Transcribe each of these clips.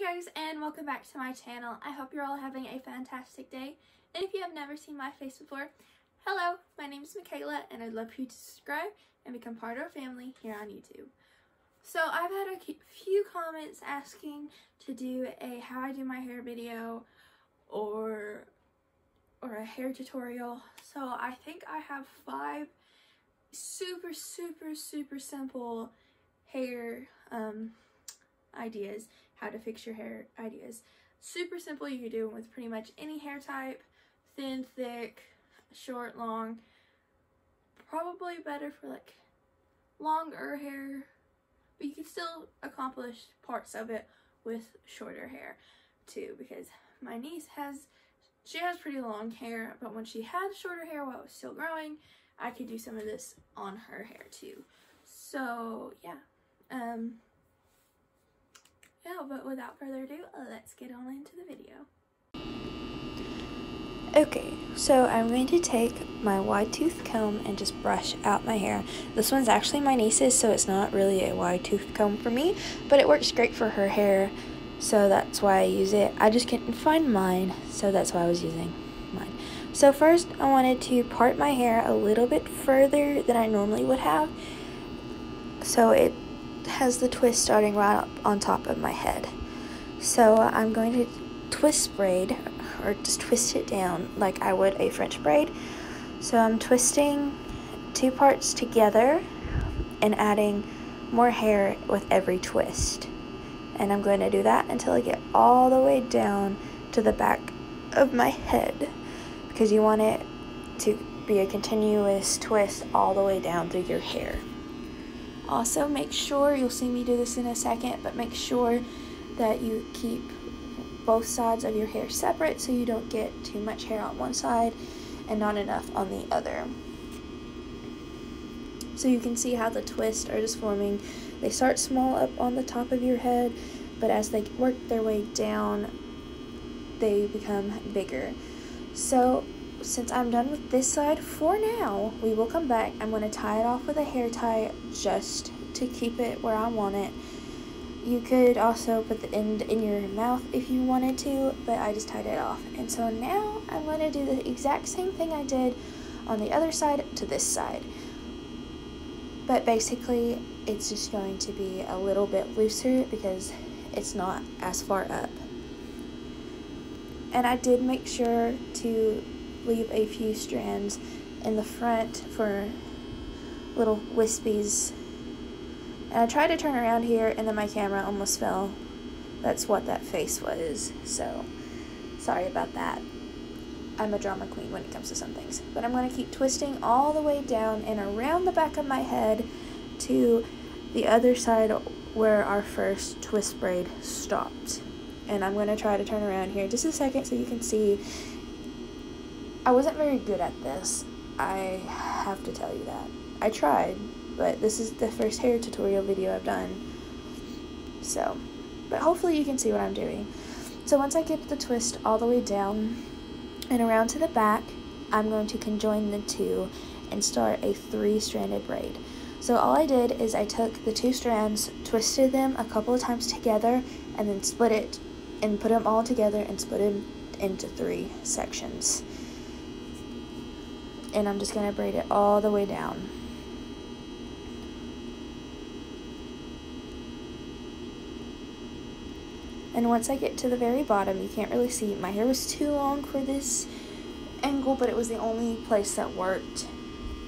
Hey guys and welcome back to my channel. I hope you're all having a fantastic day. And if you have never seen my face before, hello, my name is Michaela and I'd love for you to subscribe and become part of our family here on YouTube. So I've had a few comments asking to do a how I do my hair video or or a hair tutorial. So I think I have five super super super simple hair um, ideas how to fix your hair ideas. Super simple, you can do it with pretty much any hair type, thin, thick, short, long. Probably better for like longer hair, but you can still accomplish parts of it with shorter hair too because my niece has she has pretty long hair but when she had shorter hair while it was still growing I could do some of this on her hair too so yeah um yeah, but without further ado, let's get on into the video. Okay, so I'm going to take my wide tooth comb and just brush out my hair. This one's actually my niece's, so it's not really a wide tooth comb for me, but it works great for her hair, so that's why I use it. I just couldn't find mine, so that's why I was using mine. So first, I wanted to part my hair a little bit further than I normally would have, so it has the twist starting right up on top of my head. So I'm going to twist braid or just twist it down like I would a French braid. So I'm twisting two parts together and adding more hair with every twist. And I'm going to do that until I get all the way down to the back of my head because you want it to be a continuous twist all the way down through your hair. Also, make sure, you'll see me do this in a second, but make sure that you keep both sides of your hair separate so you don't get too much hair on one side and not enough on the other. So you can see how the twists are just forming. They start small up on the top of your head, but as they work their way down, they become bigger. So since I'm done with this side for now, we will come back. I'm going to tie it off with a hair tie just to keep it where I want it. You could also put the end in your mouth if you wanted to, but I just tied it off. And so now I'm going to do the exact same thing I did on the other side to this side. But basically, it's just going to be a little bit looser because it's not as far up. And I did make sure to leave a few strands in the front for little wispies. And I tried to turn around here and then my camera almost fell. That's what that face was. So, sorry about that. I'm a drama queen when it comes to some things. But I'm going to keep twisting all the way down and around the back of my head to the other side where our first twist braid stopped. And I'm going to try to turn around here just a second so you can see I wasn't very good at this. I have to tell you that. I tried, but this is the first hair tutorial video I've done. So, but hopefully you can see what I'm doing. So once I get the twist all the way down and around to the back, I'm going to conjoin the two and start a three-stranded braid. So all I did is I took the two strands, twisted them a couple of times together, and then split it and put them all together and split them into three sections and I'm just going to braid it all the way down. And once I get to the very bottom, you can't really see, my hair was too long for this angle, but it was the only place that worked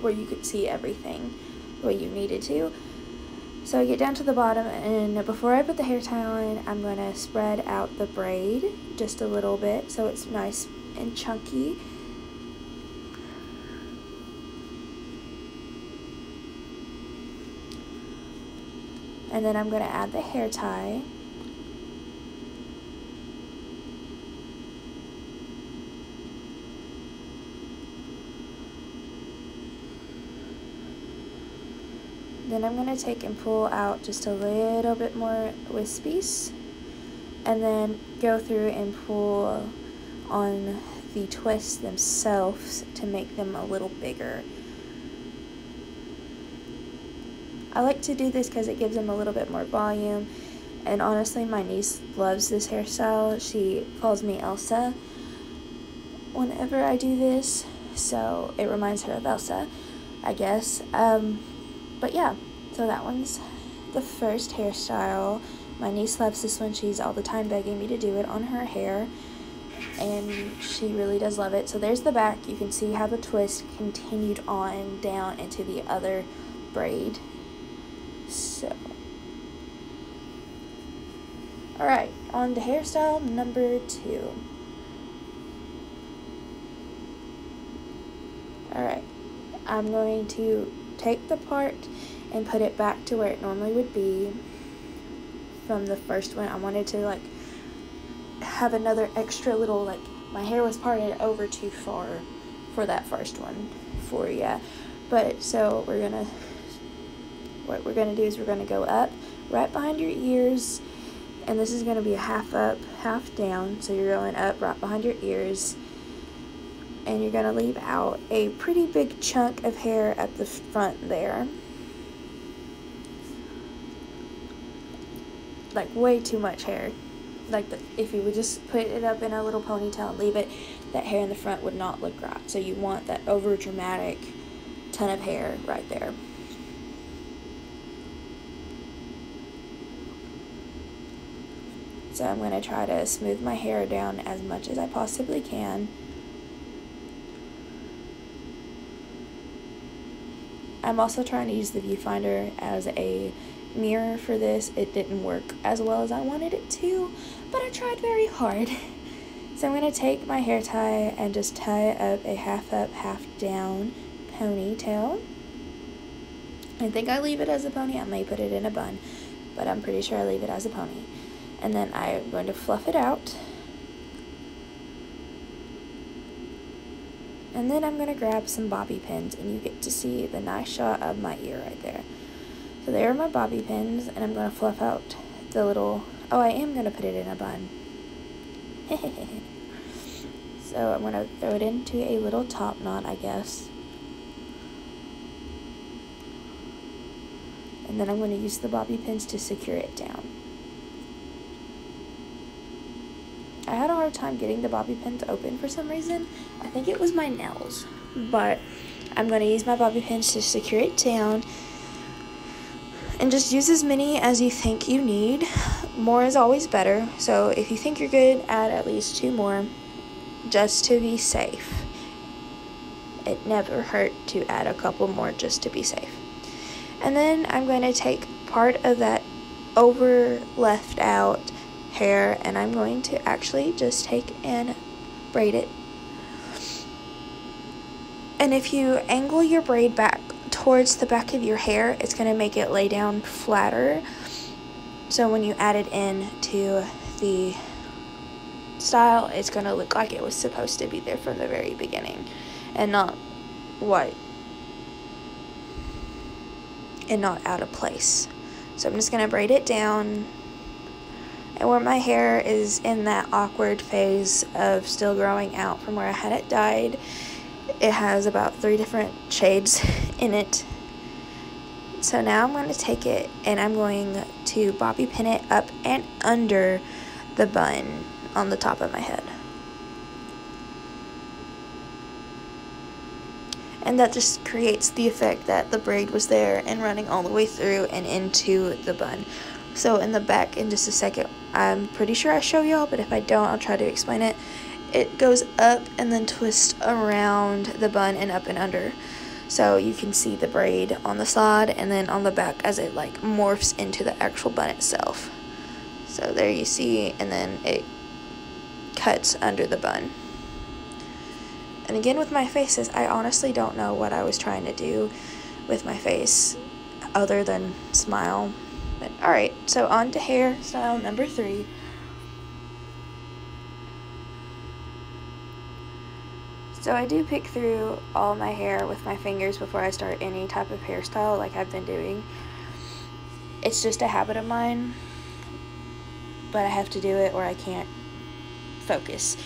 where you could see everything the way you needed to. So I get down to the bottom, and before I put the hair tie on, I'm going to spread out the braid just a little bit so it's nice and chunky. And then I'm going to add the hair tie. Then I'm going to take and pull out just a little bit more wispies and then go through and pull on the twists themselves to make them a little bigger. I like to do this because it gives them a little bit more volume And honestly, my niece loves this hairstyle. She calls me Elsa whenever I do this, so it reminds her of Elsa, I guess. Um, but yeah, so that one's the first hairstyle. My niece loves this one. She's all the time begging me to do it on her hair. And she really does love it. So there's the back. You can see how the twist continued on down into the other braid. So. Alright, on to hairstyle number two. Alright, I'm going to take the part and put it back to where it normally would be from the first one. I wanted to like have another extra little like my hair was parted over too far for that first one for you. But so we're gonna what we're gonna do is we're gonna go up right behind your ears and this is gonna be a half up, half down. So you're going up right behind your ears and you're going to leave out a pretty big chunk of hair at the front there. Like way too much hair. Like the, if you would just put it up in a little ponytail and leave it, that hair in the front would not look right. So you want that over dramatic ton of hair right there. So I'm going to try to smooth my hair down as much as I possibly can. I'm also trying to use the viewfinder as a mirror for this. It didn't work as well as I wanted it to, but I tried very hard. So I'm going to take my hair tie and just tie up a half up, half down ponytail. I think I leave it as a pony. I may put it in a bun, but I'm pretty sure I leave it as a pony. And then I'm going to fluff it out And then I'm going to grab some bobby pins and you get to see the nice shot of my ear right there. So there are my bobby pins and I'm going to fluff out the little, oh I am going to put it in a bun. so I'm going to throw it into a little top knot I guess. And then I'm going to use the bobby pins to secure it down. I had a hard time getting the bobby pin to open for some reason. I think it was my nails. But I'm going to use my bobby pins to secure it down. And just use as many as you think you need. More is always better. So if you think you're good, add at least two more just to be safe. It never hurt to add a couple more just to be safe. And then I'm going to take part of that over left out hair and I'm going to actually just take and braid it. And if you angle your braid back towards the back of your hair, it's going to make it lay down flatter. So when you add it in to the style, it's going to look like it was supposed to be there from the very beginning and not what and not out of place. So I'm just going to braid it down and where my hair is in that awkward phase of still growing out from where I had it dyed, it has about three different shades in it. So now I'm going to take it and I'm going to bobby pin it up and under the bun on the top of my head. And that just creates the effect that the braid was there and running all the way through and into the bun. So in the back in just a second, I'm pretty sure I show y'all, but if I don't, I'll try to explain it. It goes up and then twists around the bun and up and under. So you can see the braid on the side and then on the back as it like morphs into the actual bun itself. So there you see, and then it cuts under the bun. And again with my faces, I honestly don't know what I was trying to do with my face other than smile. Alright, so on to hairstyle number three. So I do pick through all my hair with my fingers before I start any type of hairstyle like I've been doing. It's just a habit of mine, but I have to do it or I can't focus.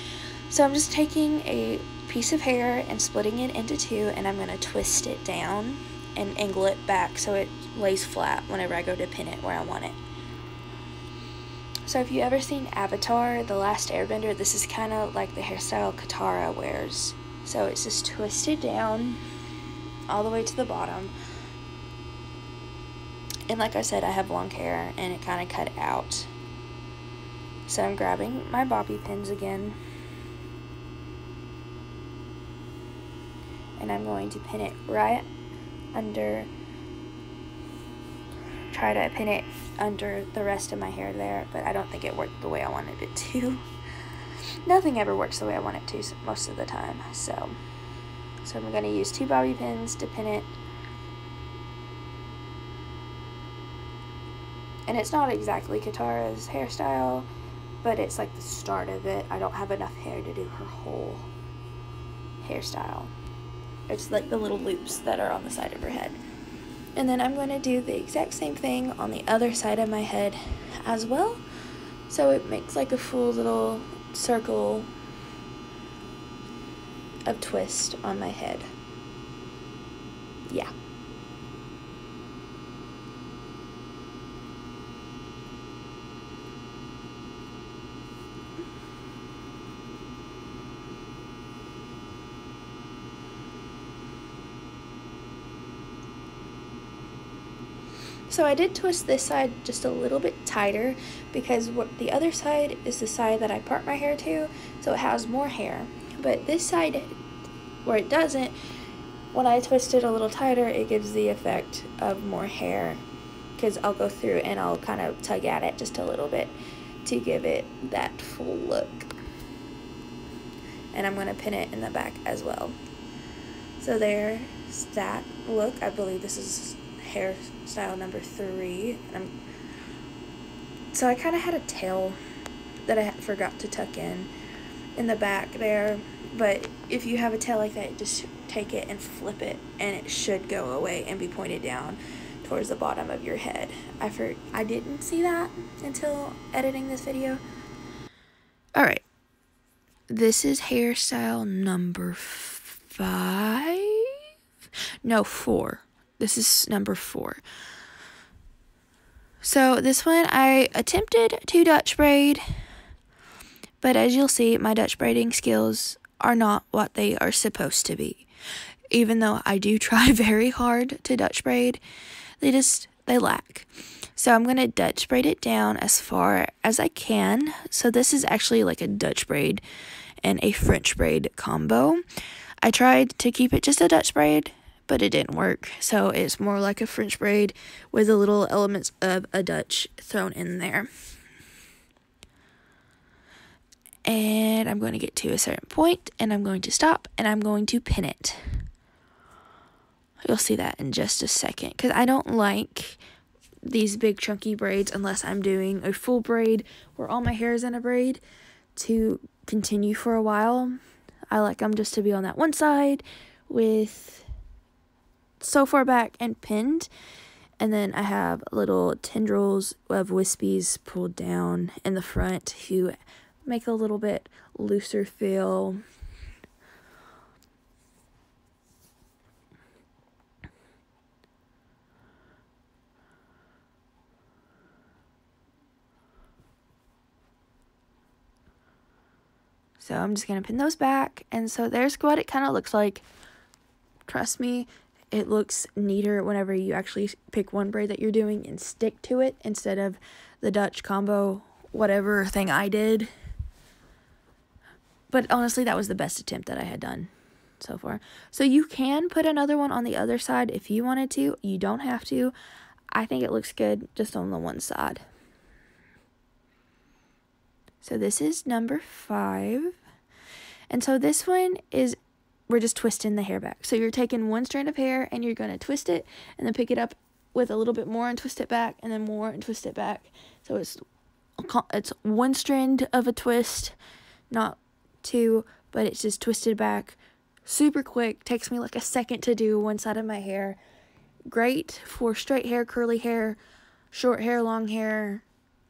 So I'm just taking a piece of hair and splitting it into two and I'm going to twist it down and angle it back so it lays flat whenever I go to pin it where I want it. So if you ever seen Avatar, The Last Airbender, this is kind of like the hairstyle Katara wears. So it's just twisted down all the way to the bottom. And like I said, I have long hair and it kind of cut out. So I'm grabbing my bobby pins again. And I'm going to pin it right under, try to pin it under the rest of my hair there, but I don't think it worked the way I wanted it to. Nothing ever works the way I want it to most of the time, so. So I'm to use two bobby pins to pin it. And it's not exactly Katara's hairstyle, but it's like the start of it. I don't have enough hair to do her whole hairstyle. It's like the little loops that are on the side of her head. And then I'm going to do the exact same thing on the other side of my head as well. So it makes like a full little circle of twist on my head. Yeah. So I did twist this side just a little bit tighter because what the other side is the side that I part my hair to, so it has more hair. But this side where it doesn't, when I twist it a little tighter, it gives the effect of more hair because I'll go through and I'll kind of tug at it just a little bit to give it that full look. And I'm going to pin it in the back as well. So there's that look. I believe this is hairstyle number three. I'm, so I kind of had a tail that I forgot to tuck in in the back there but if you have a tail like that, just take it and flip it, and it should go away and be pointed down towards the bottom of your head. I for I didn't see that until editing this video. All right, this is hairstyle number five. No, four. This is number four. So this one I attempted to Dutch braid, but as you'll see, my Dutch braiding skills are not what they are supposed to be. Even though I do try very hard to Dutch braid, they just they lack. So I'm going to Dutch braid it down as far as I can. So this is actually like a Dutch braid and a French braid combo. I tried to keep it just a Dutch braid, but it didn't work. So it's more like a French braid with a little elements of a Dutch thrown in there and I'm going to get to a certain point and I'm going to stop and I'm going to pin it. You'll see that in just a second because I don't like these big chunky braids unless I'm doing a full braid where all my hair is in a braid to continue for a while. I like them just to be on that one side with so far back and pinned. And then I have little tendrils of wispies pulled down in the front to make a little bit looser feel. So I'm just going to pin those back. And so there's what it kind of looks like. Trust me, it looks neater whenever you actually pick one braid that you're doing and stick to it instead of the Dutch combo whatever thing I did. But honestly, that was the best attempt that I had done so far. So you can put another one on the other side if you wanted to. You don't have to. I think it looks good just on the one side. So this is number five. And so this one is, we're just twisting the hair back. So you're taking one strand of hair and you're going to twist it and then pick it up with a little bit more and twist it back and then more and twist it back. So it's, it's one strand of a twist, not two, but it's just twisted back super quick. Takes me like a second to do one side of my hair. Great for straight hair, curly hair, short hair, long hair.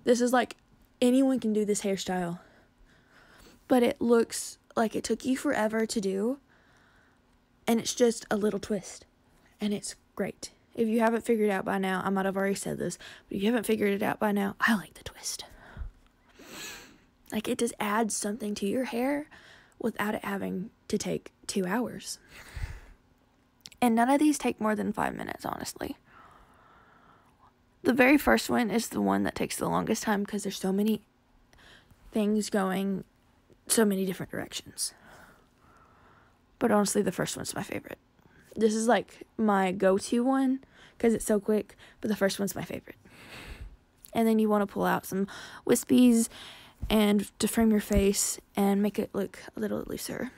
This is like anyone can do this hairstyle. But it looks like it took you forever to do. And it's just a little twist. And it's great. If you haven't figured it out by now, I might have already said this, but if you haven't figured it out by now, I like the twist. Like it just adds something to your hair without it having to take two hours. And none of these take more than five minutes, honestly. The very first one is the one that takes the longest time because there's so many things going so many different directions. But honestly, the first one's my favorite. This is like my go to one because it's so quick, but the first one's my favorite. And then you want to pull out some wispies and to frame your face and make it look a little looser.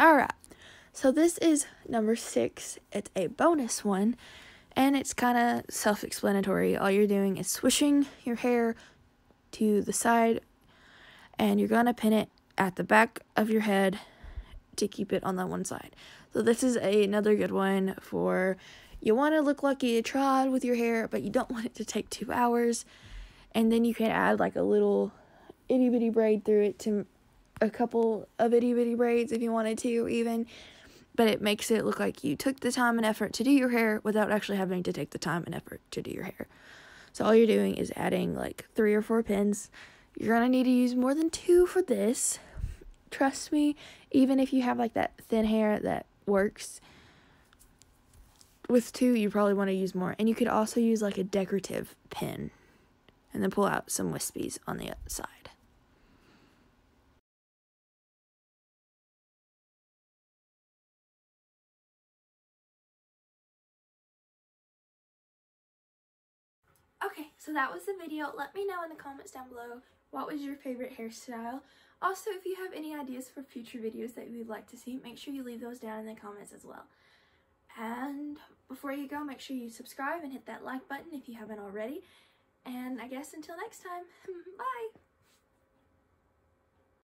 Alright, so this is number six. It's a bonus one, and it's kind of self explanatory. All you're doing is swishing your hair to the side, and you're gonna pin it at the back of your head to keep it on that one side. So, this is a, another good one for you want to look like you tried with your hair, but you don't want it to take two hours. And then you can add like a little itty bitty braid through it to a couple of itty bitty braids if you wanted to, even. But it makes it look like you took the time and effort to do your hair without actually having to take the time and effort to do your hair. So all you're doing is adding like three or four pins. You're gonna need to use more than two for this. Trust me, even if you have like that thin hair that works with two, you probably want to use more. And you could also use like a decorative pin and then pull out some wispies on the side. Okay, so that was the video. Let me know in the comments down below what was your favorite hairstyle. Also, if you have any ideas for future videos that you would like to see, make sure you leave those down in the comments as well. And before you go, make sure you subscribe and hit that like button if you haven't already. And I guess until next time, bye!